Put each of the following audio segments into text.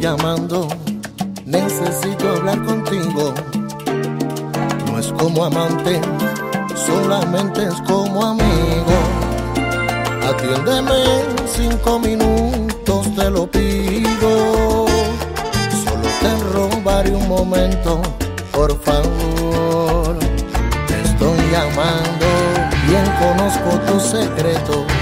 llamando, necesito hablar contigo. No es como amante, solamente es como amigo. Atiéndeme cinco minutos, te lo pido. Solo te robaré un momento, por favor. Te estoy llamando, bien conozco tu secreto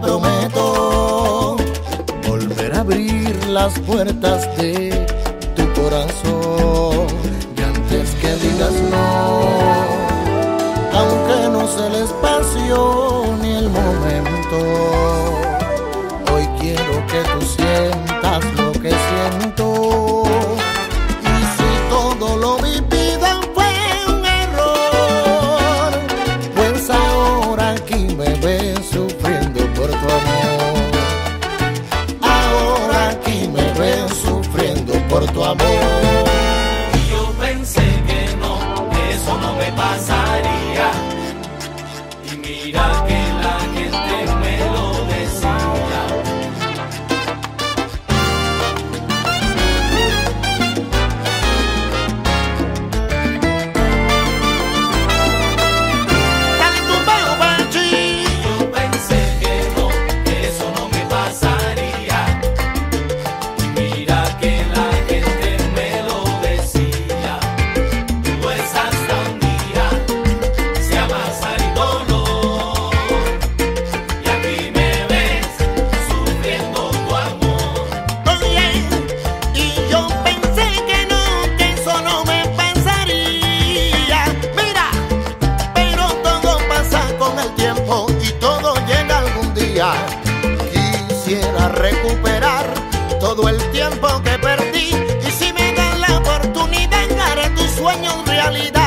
prometo volver a abrir las puertas de pasar. todo el tiempo que perdí. Y si me dan la oportunidad, haré tus sueños realidad.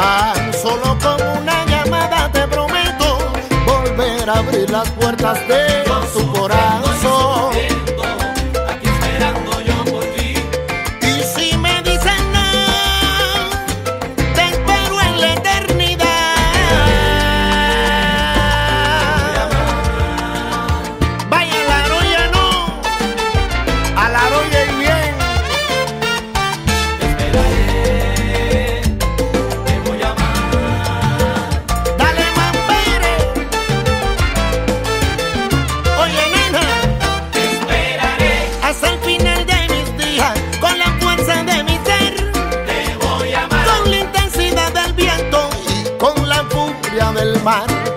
Tan solo con una llamada te prometo volver a abrir las puertas de su corazón. del mar.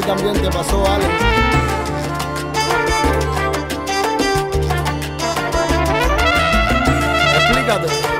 Ti también te pasó algo. Explícate.